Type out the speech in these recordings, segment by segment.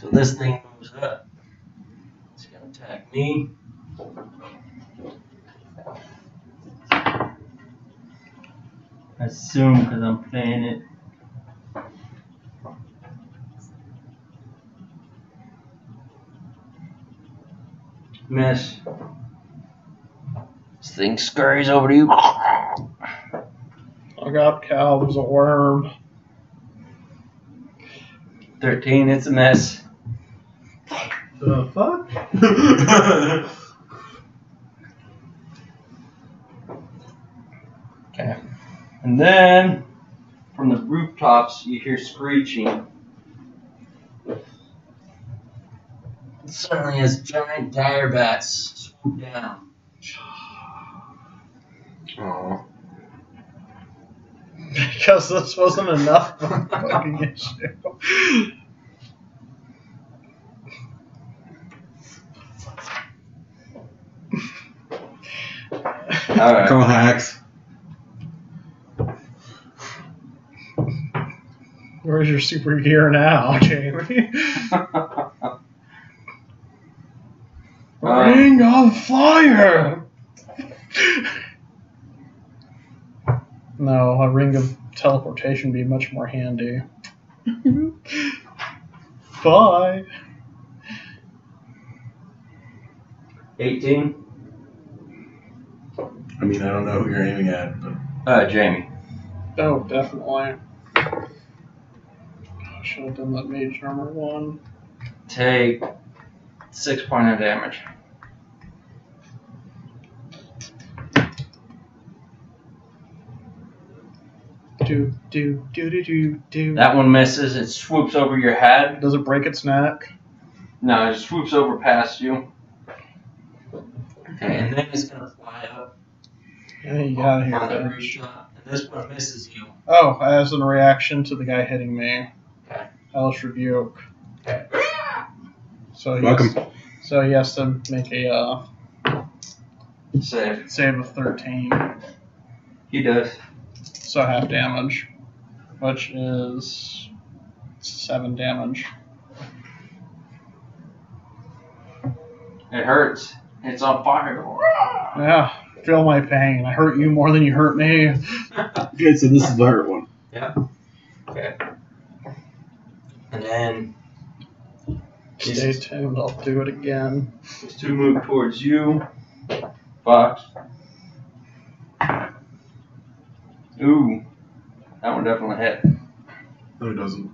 So this thing moves up. It's gonna attack me. I assume because I'm playing it. Miss. This thing scurries over to you. I got Cal. There's a worm. 13, it's a miss. The fuck? Okay. And then from the rooftops, you hear screeching. Suddenly, as giant dire bats swoop down. Aw. because this wasn't enough of a fucking issue. Alright. Cal hacks. Where's your super gear now, Jamie? Ring of fire! no, a ring of teleportation would be much more handy. Bye. 18. I mean, I don't know who you're aiming at, but Uh, Jamie. Oh, definitely. I should have done that mage armor one. Take six point of damage. Do do do do do do. That one misses. It swoops over your head. Does it break its neck? No, it just swoops over past you. Okay, and then it's gonna fly up Yeah, you got it on the here. And this one misses you. Oh, as a reaction to the guy hitting me. Okay. Hellish rebuke. Okay. So he Welcome. has, so he has to make a uh, Save. save of 13. He does. So half damage, which is seven damage. It hurts. It's on fire. Yeah, feel my pain. I hurt you more than you hurt me. okay, so this is the hurt one. Yeah. Okay. And then Stay tuned. I'll do it again. these two move towards you. Fox. Ooh. That one definitely hit. No, he doesn't.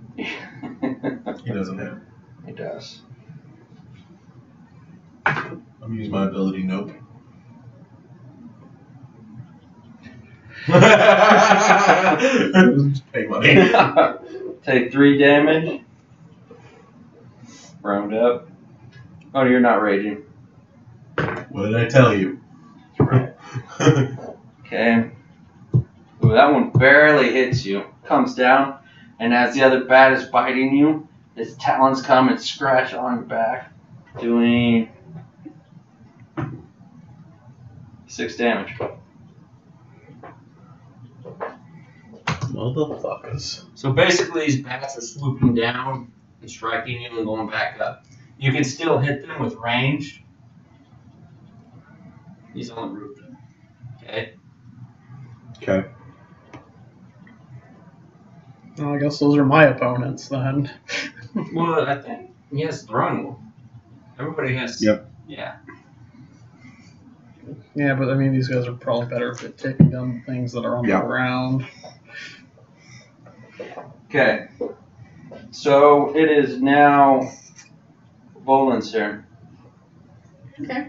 He doesn't hit. he does. I'm gonna use my ability. Nope. Pay money. Take three damage. Round up. Oh, you're not raging. What did I tell you? Okay. Ooh, that one barely hits you. Comes down, and as the other bat is biting you, its talons come and scratch on your back, doing six damage. Motherfuckers. So basically, these bats are swooping down and striking you and going back up. You can still hit them with range. He's on the roof. Okay. Okay. Well, I guess those are my opponents then. Well, I think he has throwing. Everybody has. Yep. Yeah. yeah, but I mean, these guys are probably better at taking down things that are on Yeah. the ground. Okay. So it is now Volan's turn. Okay.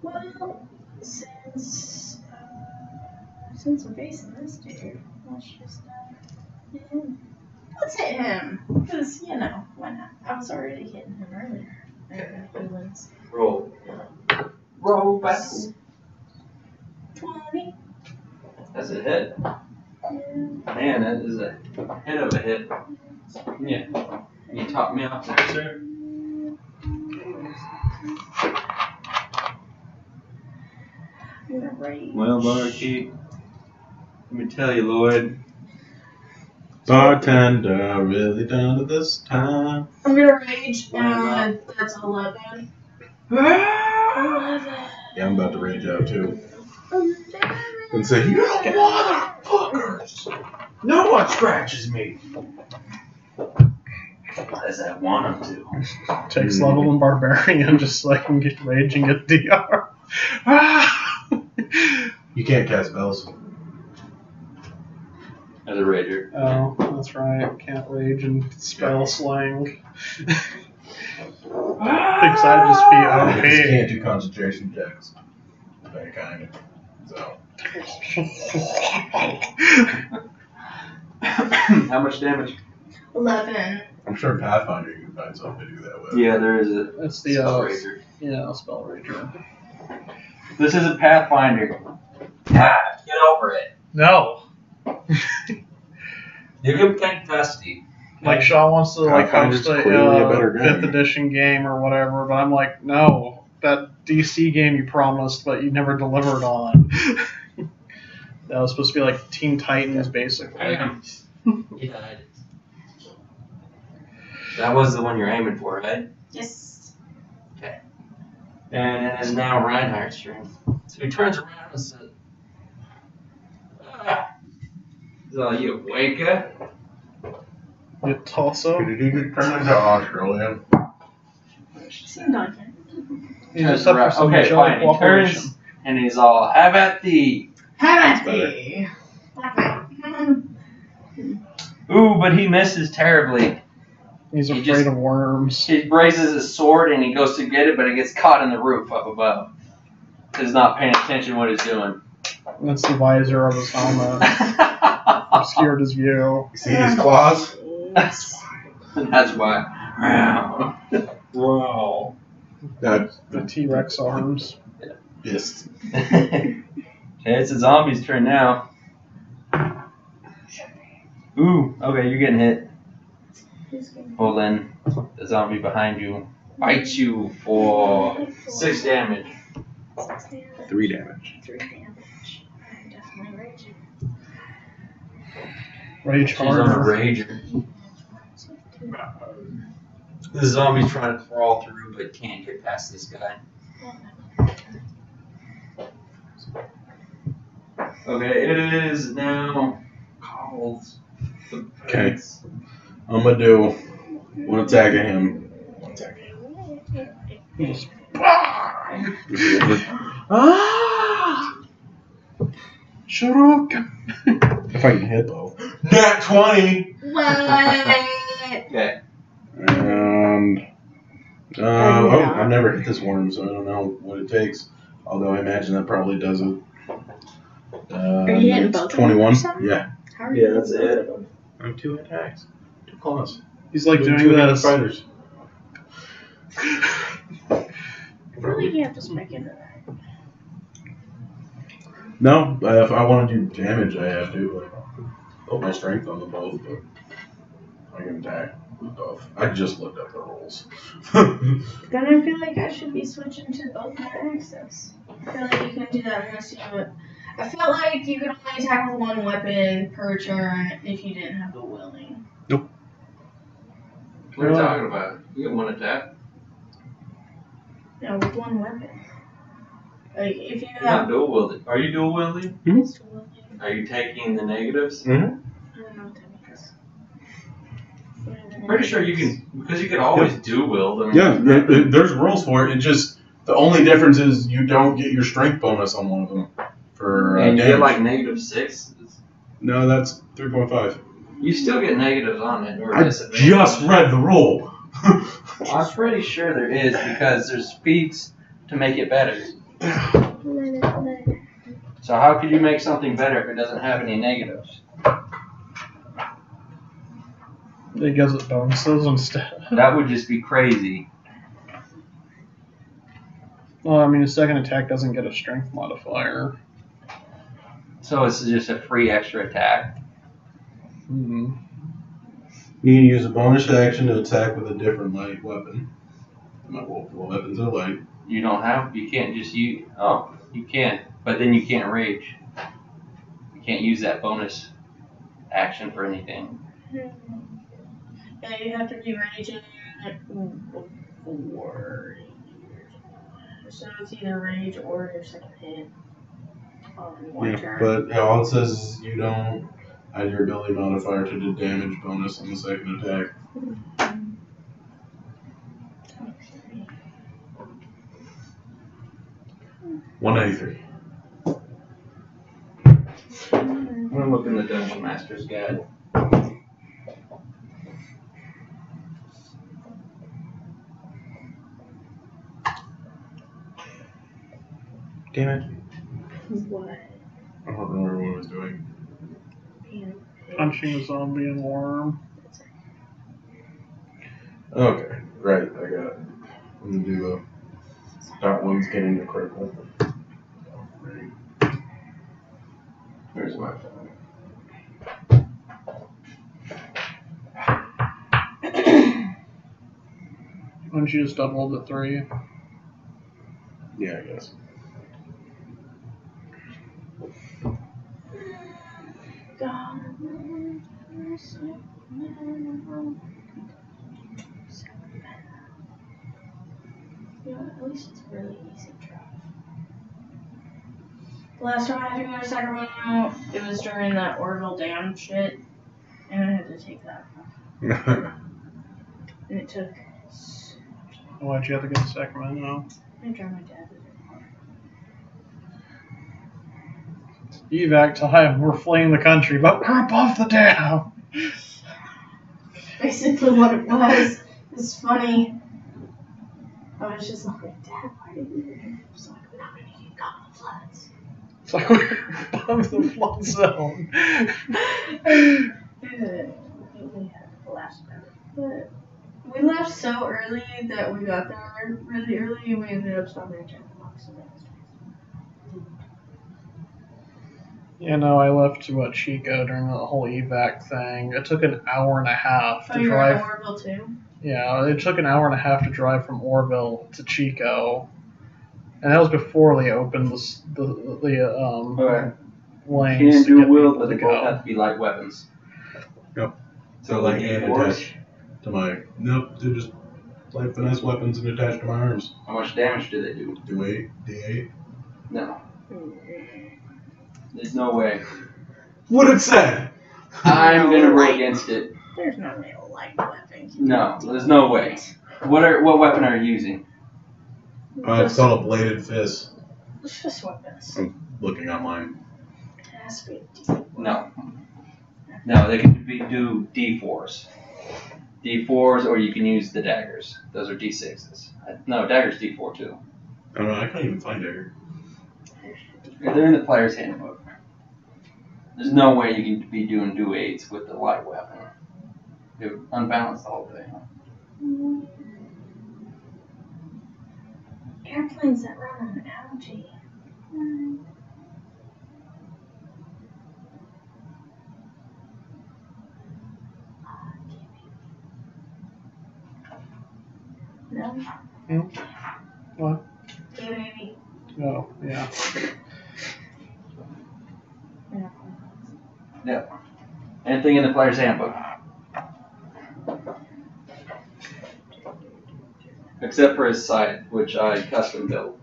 Well, since uh, since we're facing this dude, let's just uh, hit him. Let's hit him, because you know why not? I was already hitting him earlier. Okay. Roll. Roll back. Twenty. That's a hit. Man, that is a hit of a hit. Yeah. You top me off there, sir. I'm gonna. Well, Barkeep, let me tell you, Lloyd. Bartender, really down to this time. I'm gonna rage, and that's 11. 11. Yeah, I'm about to rage out too. Eleven. And say, you motherfuckers! No one scratches me. As I want them to. Takes level and barbarian just so I can get rage and get DR. You can't cast spells. As a rager. oh, that's right. Can't rage and spell slang. Thinks I'd just be Because you OP. can't do concentration checks. Of any kind. So, How much damage? 11. I'm sure Pathfinder you can find something to do that with. Yeah, there is a That's the spell uh, rager. yeah spell rager. This isn't Pathfinder. Ah, get over it. No, You can get Dusty. like Shaw wants to like Pathfinder's host a clearly a uh, better game. fifth edition game or whatever, but I'm like, no, that DC game you promised but you never delivered on. that was supposed to be like Teen Titans basically. He died. That was the one you're aiming for, right? Yes. Okay. And it is now Reinhardt's turn. So he turns around and says, ah. So you wake up? You Tulsa. Did he get turned into Australian? Seemed like it. You Turns just around- some okay, fine. He turns and he's all, have at thee. Have at thee. Ooh, but he misses terribly. He's He afraid just- of worms. He raises his sword and he goes to get it, but it gets caught in the roof up above. He's not paying attention what he's doing. That's the visor of his helmet. Obscured his view. You see these claws? That's why. That's why. Wow. That The T Rex arms. fist. okay, it's the zombie's turn now. Ooh, okay, you're getting hit. Who's Well then, the zombie behind you bites you for six. Six damage. Three damage. Three damage. I'm definitely raging. Rage She's on a harder. rager. The zombie's trying to crawl through but can't get past this guy. Okay, it is now called the Okay. I'm gonna do one attack at him. One attack at him. Ah! Shuriken. If I can hit both. Nat 20! What? Okay, And. Uh, Oh, yeah. I've never hit this worm, so I don't know what it takes. Although I imagine that probably does it. Uh, Are you hitting both of 21? Yeah. How are Yeah, that's it. both of them? I'm two attacks. Two claws. He's like doing two this. fighters. I feel like you have to spec into that. No, uh, if I want to do damage, I have to. Like, put my strength on them both, but I can attack with both. I just looked up the rules. Then I feel like I should be switching to both my access. I feel like you can do that unless you have it. I felt like you could only attack with one weapon per turn if you didn't have the willing. Nope. What are you talking about? You get one attack. No, with one weapon. Like if you have. You're not have dual wielding. Are you dual wielding? It's willing. Are you taking the negatives? I don't know what that means. What are the Pretty sure you can, because you can always do will. I mean, yeah, there- there- there's rules for it. It just the only difference is you don't get your strength bonus on one of them for uh, and you damage. get like negative six. no, that's three point five. You still get negatives on it, or I just read the rule. I'm pretty sure there is because there's feats to make it better. So how could you make something better if it doesn't have any negatives? He gives it bonuses instead. That would just be crazy. Well, I mean, a second attack doesn't get a strength modifier. So it's just a free extra attack. Mm-hmm. You can use a bonus action to attack with a different light weapon. My multiple weapons are light. You don't have, you can't just use, oh, you can. But then you can't rage. You can't use that bonus action for anything. Hmm. Yeah, you have to be raging before So it's either rage or your second hit on Yeah, turn. but yeah, all it says is you don't add your ability modifier to the damage bonus on the second attack. Hmm. One ninety three. I'm gonna look in the Dungeon Master's Guide. Damn it! What? I don't remember what I was doing. Punching a zombie and worm. Okay, right, I got it. I'm gonna do the that one's getting the critical. Right. Where's my phone? Wouldn't you just double the three? Yeah, I guess. Yeah, at least it's really easy drive. The last time I had to go to Sacramento, it was during that Oroville Dam shit, and I had to take that off. And it took. so much time. Why'd you have to go to Sacramento? I drive my dad Evac time, we're fleeing the country, but we're above the dam! Basically, what it was. It's funny. I was just like, Dad, why are you here? He's like, I'm gonna get caught in the floods. It's like we're above the flood zone. we had a blast about it. But we left so early that we got there really early and we ended up stopping at 10 o'clock. So that was You know, I left to uh, Chico during the whole evac thing. It took an hour and a half to Oh, you were in drive. Oroville too? Yeah, it took an hour and a half to drive from Oroville to Chico, and that was before they opened the the, the um Okay. lanes. Can to do get will, but they to both have to be light weapons. Yep. So like like and D4s. attached to my nope, they're just light finesse weapons and attached to my arms. How much damage do they do? Do eight, D eight. No. There's no way. What it said. I'm gonna roll against it. There's no real light weapons. No, there's no way. What are what weapon are you using? Uh, it's called a bladed fist. It's just weapons. Looking online. It has to be a decent No. No, they can be, do D4s. D4s, or you can use the daggers. Those are D6s. Uh, No, daggers D4 too. I don't know. I can't even find dagger. They're in the player's handbook. There's no way you can be doing do eights with the light weapon. It would unbalance the whole thing. Airplanes that run on algae. No? Hmm? What? Yeah, maybe. Oh, yeah. Yeah. Anything in the player's handbook. Except for his sight, which I custom built.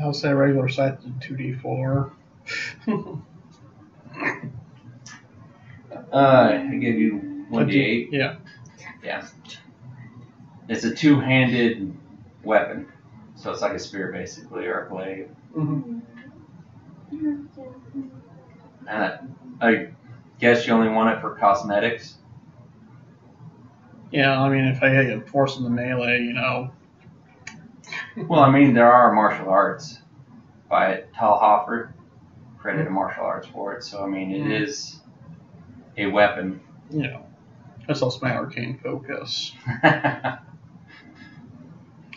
I'll say regular size two D four. Uh, I gave you one D8. Yeah. Yeah. It's a two-handed weapon, so it's like a spear basically, or a blade. hmm And I, guess you only want it for cosmetics. Yeah, I mean, if I get forced into melee, you know. Well, I mean, there are martial arts by Talhofer, created a martial arts for it. So I mean, it Mhm. is a weapon. You know. That's also my arcane focus.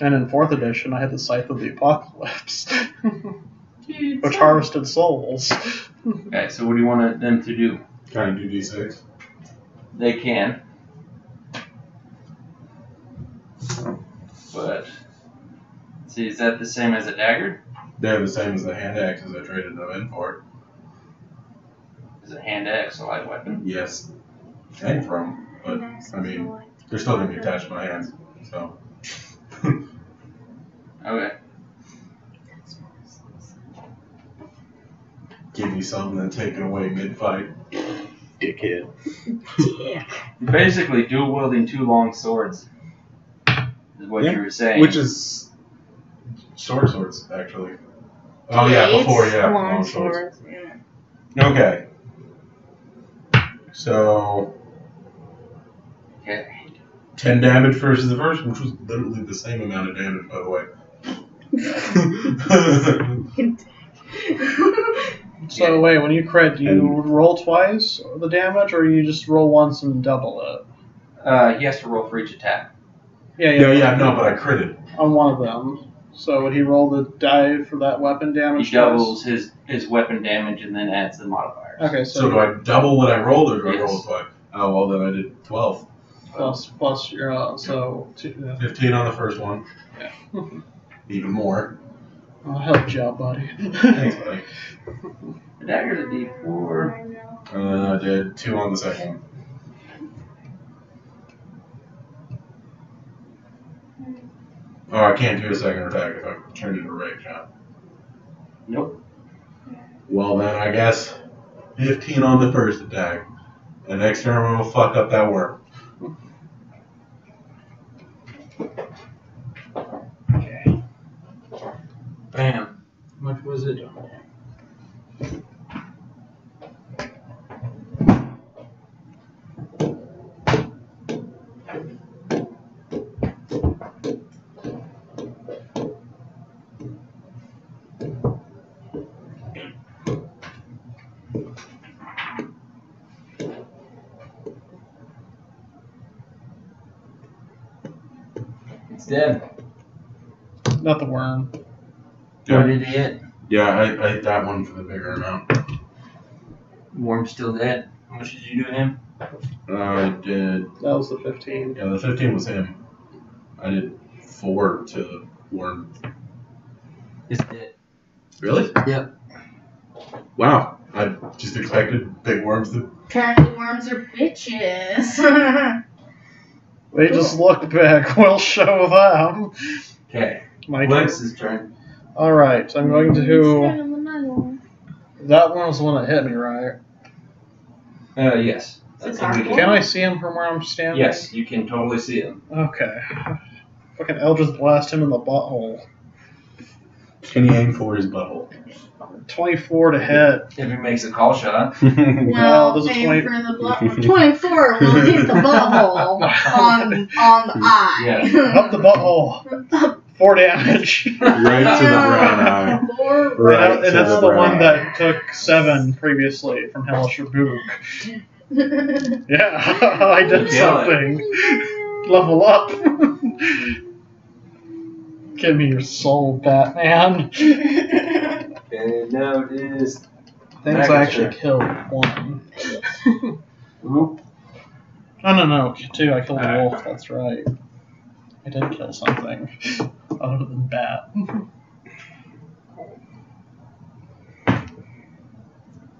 And in fourth edition, I had the Scythe of the Apocalypse, Dude, which harvested souls. okay, so what do you want them to do? Can I do d6? They can. But, see, is that the same as a dagger? They're the same as the hand axe as I traded them in for. Is a hand axe a light weapon? Yes. Came from, but I mean, they're still going to be attached to my hands, so. okay. Me something and take it away mid fight. Dickhead. Yeah. You're basically dual wielding two long swords. Is what Yeah, you were saying. Which is short swords, actually. Oh yeah, Blades, before yeah, long long swords. swords. Yeah. Okay. So Okay. ten damage versus the first, which was literally the same amount of damage, by the way. So wait, when you crit, do you roll twice the damage, or you just roll once and double it? Uh, he has to roll for each attack. Yeah, yeah, yeah, no, but I critted. On one of them. So would he roll the die for that weapon He damage? twice? doubles his, his weapon damage and then adds the modifiers. Okay, so, So do I double what I rolled, or do I roll twice? Oh well, then I did twelve. plus plus your uh, so two, yeah. Fifteen on the first one. Yeah. Even more. I'll help you out, buddy. Thanks, buddy. The dagger's a d4. And then I did two on the second one. Oh, I can't do a second attack if I turn into a rage shot. Nope. Well, then I guess 15 on the first attack. And next turn we'll fuck up that worm. Bam. Much was it? It's dead. Not the worm. Yeah. What did he hit? Yeah, I, I hit that one for the bigger amount. Worm's still dead. How much did you do to him? Uh, I did. That was the 15. Yeah, the 15 was him. I did four to the worm. He's dead. Really? Yep. Wow. I just expected big worms to. Apparently worms are bitches. They just look back. We'll show them. Okay. My Lex's turn. All right, so I'm going to. in. That one was the one that hit me, right? Uh, yes. It's a Can I see him from where I'm standing? Yes, you can totally see him. Okay. Fucking Eldritch blast him in the butthole. Can you aim for his butthole? 24 to hit. If he makes a call shot. Well, No, there's a aim 20 for the butt. 24 will hit the butthole on, on the eye. Up the butthole. Four damage. right to the right eye. Four and Right that- to and that's the the one right. that took seven previously from Hellish Rebuke. Yeah, I did Kill it. something. Level up. Give me your soul, Batman. Okay, now it is. Thinks Back I actually killed one. Oop. No, no, no. Two. I killed a wolf. That's right. I did kill something other than bat.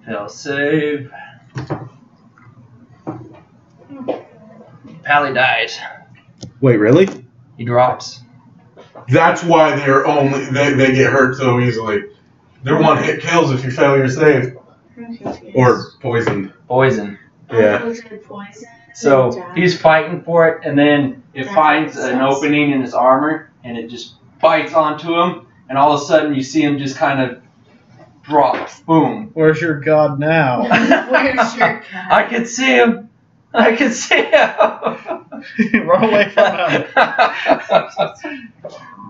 He'll save. Pally dies. Wait, really? He drops. That's why they're only they, they get hurt so easily. They're one hit kills if you fail your save or poisoned. Poison. Yeah. Poison? So he's fighting for it, and then it That finds an sense. opening in his armor, and it just bites onto him, and all of a sudden you see him just kind of drop. Boom. Where's your god now? Where's your cat? I can see him. I can see him. Run away from him.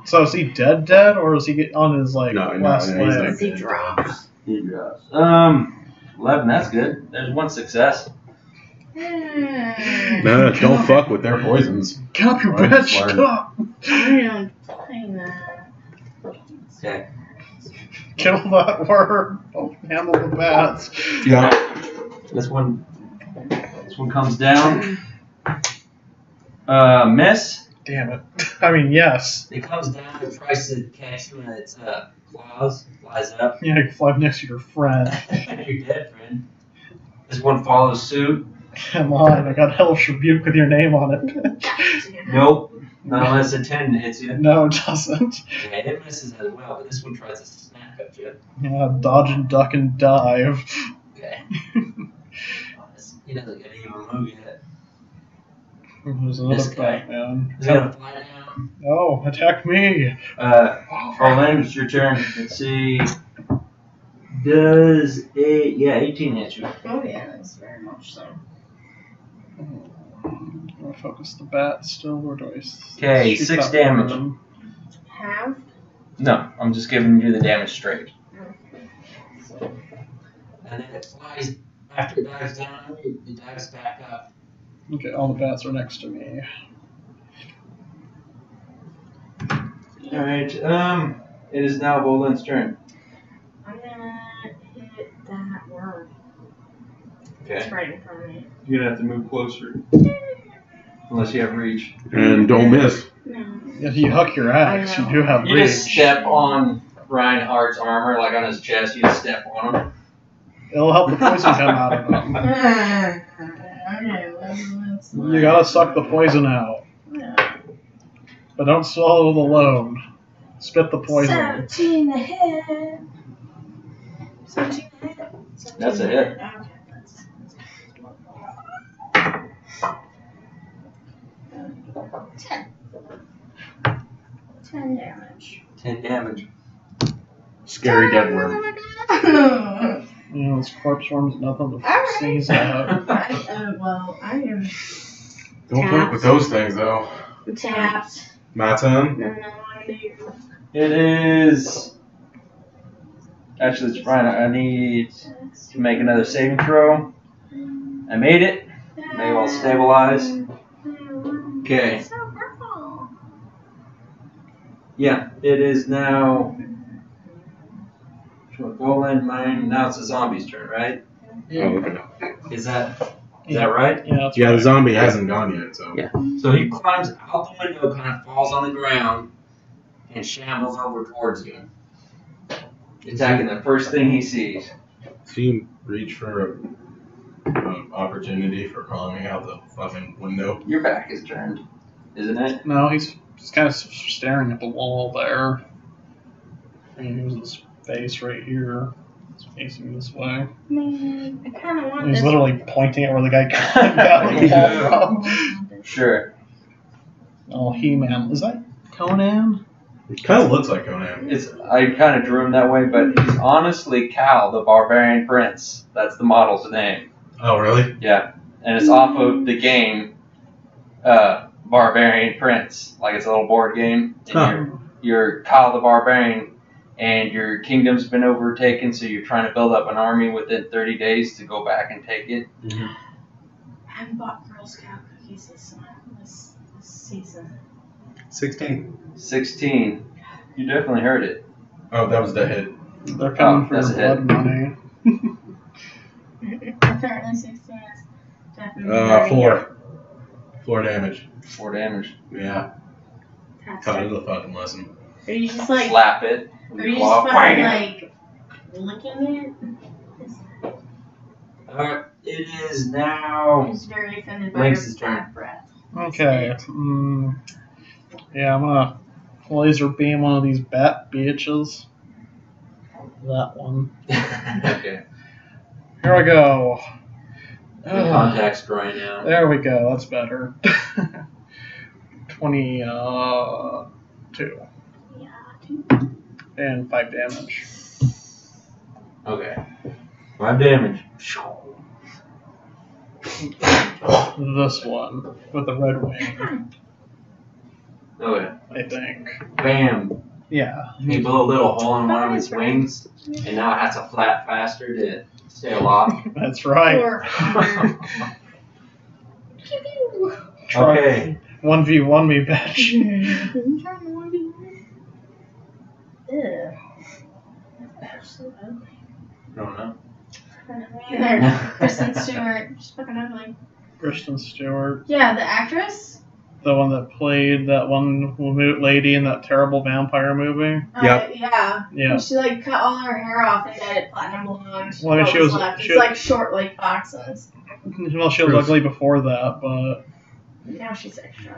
So is he dead, dead, or is he on his like No, no, last he's leg? like- He drops. he drops. Um, eleven. That's good. There's one success. Hmm. No, don't fuck with their poisons. Get up, you Right, bitch! learn. Get up! I don't. Okay. Kill that worm. Don't handle the bats. Yeah. This one. This one comes down. Uh, miss. Damn it. I mean, yes. It comes down, and tries to catch you, and its uh, claws flies up. Yeah, you fly next to your friend. You're dead, friend. This one follows suit. Come on, I got Hellish Rebuke with your name on it. Nope. Not unless a 10 hits you. no, it doesn't. Yeah, it misses as well, but this one tries to snap at you. Yeah, dodge and duck and dive. Okay. He doesn't get even move yet. There's This another guy. Batman. He's gonna fly down. Oh, attack me! Uh, Orlando, it's your turn. Let's see. Does a yeah, 18 hit you? Oh yeah, that's very much so. Do I focus the bat still, or do I? s- Okay, shoot six that damage. one? Half. No, I'm just giving you the damage straight. So, And then it flies, after it dives down, it dives back up. Okay, all the bats are next to me. Alright, um, it is now Volan's turn. I'm gonna hit that worm. It's right in front of me. You're gonna have to move closer. Unless you have reach. And don't miss. No. If you huck your axe, I you know. do have You reach. just step on Reinhardt's armor, like on his chest, you just step on him. It'll help the poison come out of them. okay, let's, let's You gotta suck the poison out, Yeah. but don't swallow the load. Spit the poison. Seventeen to hit. Seventeen to hit. That's a 17 hit. Okay, that's. that's Ten. Ten damage. 10 damage. Scary dead worm. You know, this corpse worm's nothing to Alright. sneeze at. uh, well, I am Don't fuck with those things though. tapped. My turn. No, no, I do. It is. Actually, it's Brian. I need to make another saving throw. I made it. May well stabilize. Okay. It's So purple. Yeah, it is now. Golan, mine. Now it's the zombie's turn, right? Oh, okay. Is that is that right? Yeah, that's Yeah, the right. zombie hasn't gone yet, so. Yeah. So he climbs out the window, kind of falls on the ground, and shambles over towards you. Attacking the first thing he sees. So you reach for a, a opportunity for climbing out the fucking window. Your back is turned, isn't it? No, he's just kind of staring at the wall there. And here's his face right here. It's facing this way. Man, I kind of want He's this. literally pointing at where the guy climbed out the wall from. Sure. Oh, He-Man. Is that Conan? It kind of looks like Conan. It's I kind of drew him that way, but he's honestly Cal, the Barbarian Prince. That's the model's name. Oh, really? Yeah, and it's off of the game, uh, Barbarian Prince. Like it's a little board game. And Huh. you're, you're Kyle the Barbarian, and your kingdom's been overtaken, so you're trying to build up an army within 30 days to go back and take it. I haven't bought Girl Scout cookies this, this, this season. 16. 16. You definitely heard it. Oh, that was the hit. They're coming Oh, for your that's a hit. blood money. Apparently 16 is definitely Uh, very four. Four damage. Four damage. Yeah. fantastic. Taught it a fucking lesson. Are you just like, Slap it. are you just fucking like licking it? Alright, it is now. He's very offended by Link's your turn. breath. Okay. Mm, yeah, I'm gonna laser beam one of these bat bitches. That one. okay. Here we go. The contact's right now. There we go. That's better. 22. uh, two Yeah, and five damage. Okay. Five damage. This one with the red wing, Okay. I think. Bam. Yeah. He blew a little hole in one of his wings, and now it has to flap faster to stay aloft. That's right. Or, Pew, pew. Okay. One v one me, bitch. I'm trying to warn you. Ew. That's so ugly. I don't know. Either Kristen Stewart, she's fucking ugly. Kristen Stewart. Yeah, the actress. The one that played that one mo- lady in that terrible vampire movie. Yep. Uh, yeah. Yeah. And She like cut all her hair off and had it platinum blonde. Well, I mean, she was- left. she It's was- like short like foxes. Well, she was Proof. ugly before that, but Now she's extra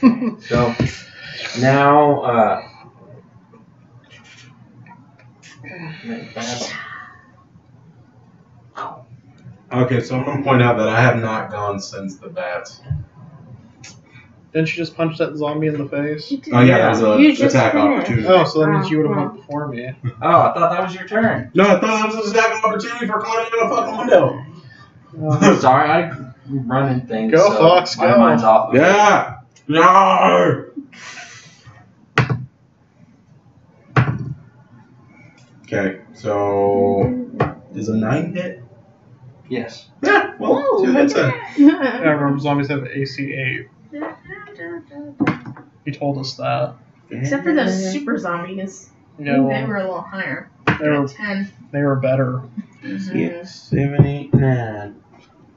ugly. So now, uh, Okay, so I'm gonna point out that I have not gone since the bats. Didn't she just punch that zombie in the face? Oh yeah, that was a You just attack finished. opportunity. Oh, so that means Oh, you would have well. went before me. oh, I thought that was your turn. No, I thought that was an attack opportunity for climbing out a fucking window. Oh, Sorry, I'm running things. Go, so Fox, my go. mind's off. of it. Yeah. No. Okay, so is a nine hit? Yes. Yeah. Well, Ooh, two hits then. yeah, remember zombies have AC eight. He told us that. Except for those super zombies. Yeah, they were a little higher. they were Like 10. they were better. Mm-hmm. Six, seven, eight, nine.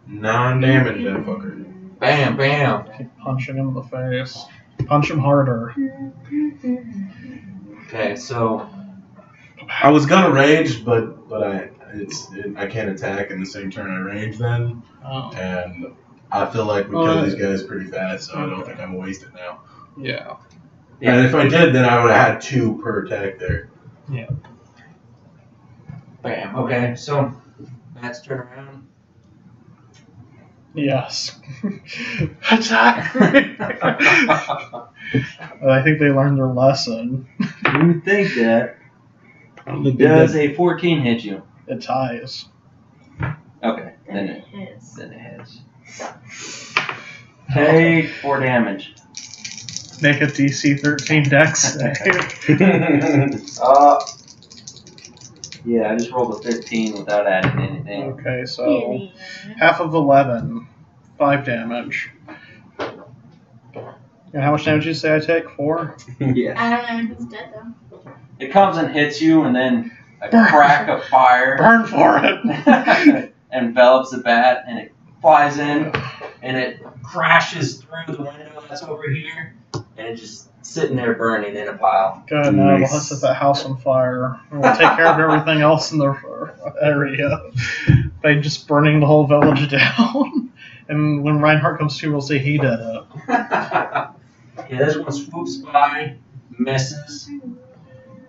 Non-damage, that fucker. Bam, bam. Keep punching him in the face. Punch him harder. Okay, so I was gonna rage, but but I it's it, I can't attack in the same turn I rage then, Oh, and I feel like we killed these guys pretty fast, so I don't think I'm gonna waste it now. yeah. And if I did, then I would have had two per attack there. Yeah. Bam. Okay, so Matt's turn around. Yes. Attack! I think they learned their lesson. You would think that. I don't think they Does did. a 14 hit you? It ties. Okay, And then it it, hits. then it hits. Take 4 damage. Make a DC 13 dex save. uh, yeah, I just rolled a 15 without adding anything. okay, so half of 11. 5 damage. And how much damage did you say I take? 4? Yeah. I don't know if he's dead though. It comes and hits you, and then a Burn. crack of fire Burn for it! envelops the bat, and it flies in. and it crashes through the window that's over here, and it's just sitting there burning in a pile. Good, now Nice. we'll set that house on fire. We'll take care of everything else in the area by just burning the whole village down. And when Reinhardt comes to, we'll say he did it. yeah, this one swoops by, misses.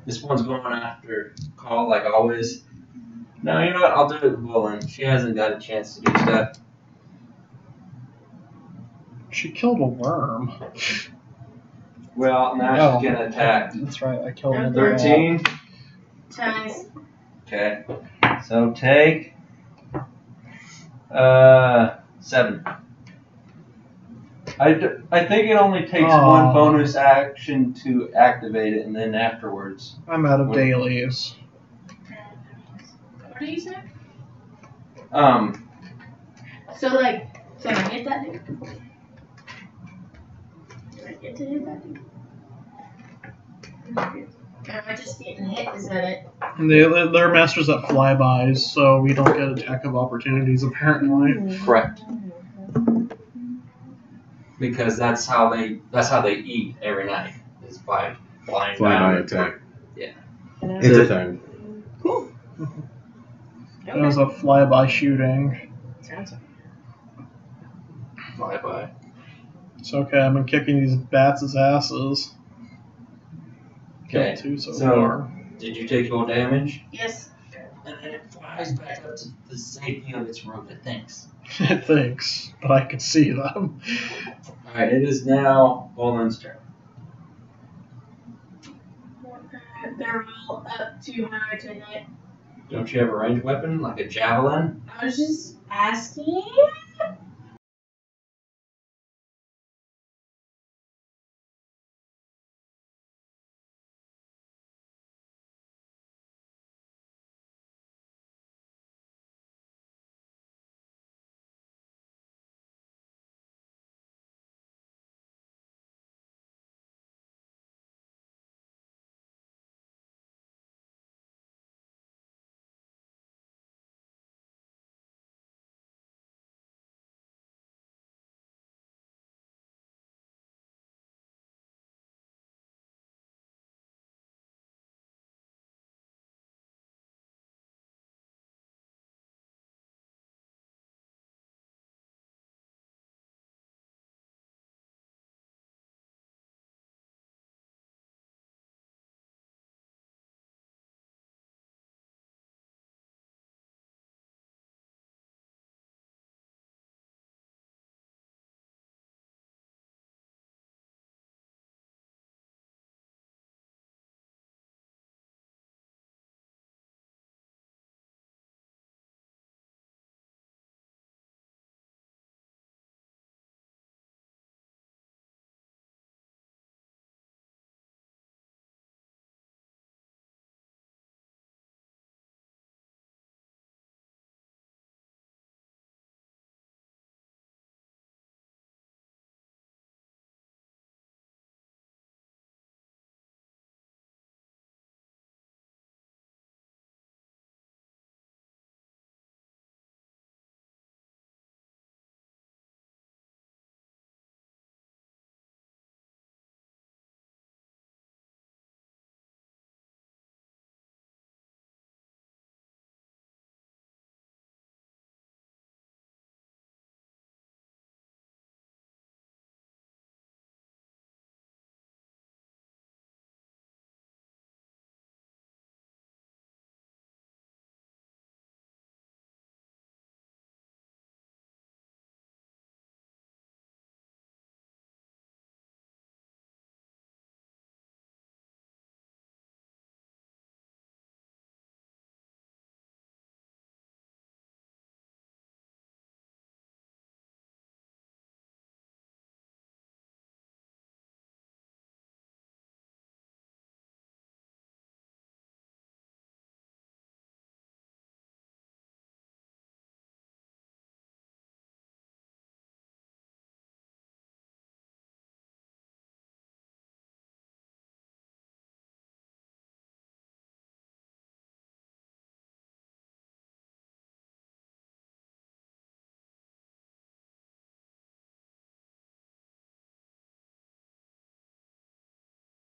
This one's going after Cal like always. No, you know what? I'll do it with Bullen. She hasn't got a chance to do stuff. She killed a worm. well, now Oh. she's gonna attack. That's right, I killed him. in 13. Ties. Okay. So take uh seven. I, d- I think it only takes Aw. one bonus action to activate it, and then afterwards. I'm out of dailies. What do you say? Um, So like, can I hit that dude? Do I get to hit that dude? Am I just getting hit? Is that it? And they, they're masters at flybys, so we don't get attack of opportunities apparently. correct. Because that's how they that's how they eat every night is by flying Fly by attack. Yeah. It's a thing. It was a flyby shooting. Sounds Fly by. It's okay, I've been kicking these bats' asses. Okay, Killed two so, so- far. Did you take your damage? Yes. And then it flies back up to the safety of its roof, it thinks. It thinks, but I can see them. Alright, it is now Bolin's turn. They're all up too high to hit. Don't you have a ranged weapon like a javelin? I was just asking.